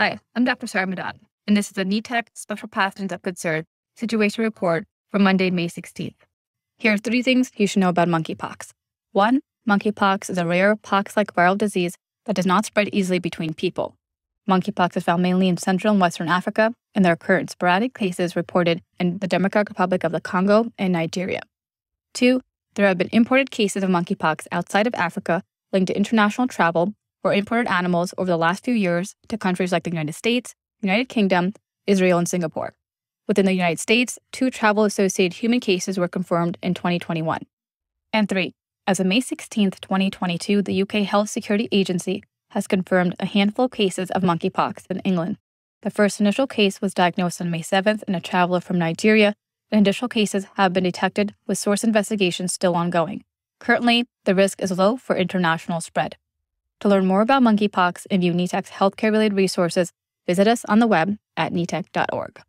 Hi, I'm Dr. Syra Madad, and this is the NETEC Special Pathogens of Concern Situation Report for Monday, May 16th. Here are three things you should know about monkeypox. One, monkeypox is a rare pox like viral disease that does not spread easily between people. Monkeypox is found mainly in Central and Western Africa, and there are current sporadic cases reported in the Democratic Republic of the Congo and Nigeria. Two, there have been imported cases of monkeypox outside of Africa linked to international travel or imported animals over the last few years to countries like the United States, United Kingdom, Israel, and Singapore. Within the United States, two travel associated human cases were confirmed in 2021. And three, as of May 16, 2022, the UK Health Security Agency has confirmed a handful of cases of monkeypox in England. The first initial case was diagnosed on May 7th in a traveler from Nigeria, and additional cases have been detected with source investigations still ongoing. Currently, the risk is low for international spread. To learn more about monkeypox and view NETEC's healthcare related resources, visit us on the web at netec.org.